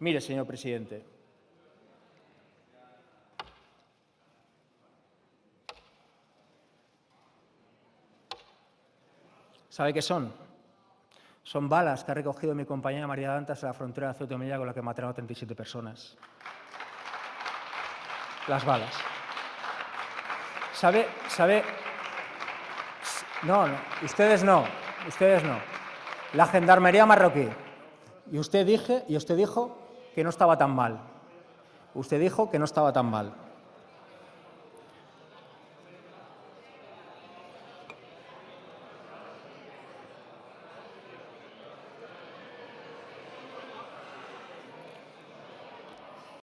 Mire, señor presidente, ¿sabe qué son? Son balas que ha recogido mi compañera María Dantas en la frontera de Ceuta y Melilla con la que mataron a 37 personas. Las balas. ¿Sabe? ¿Sabe? No, no, ustedes no, ustedes no. La gendarmería marroquí. Y usted, dije, y usted dijo que no estaba tan mal. Usted dijo que no estaba tan mal.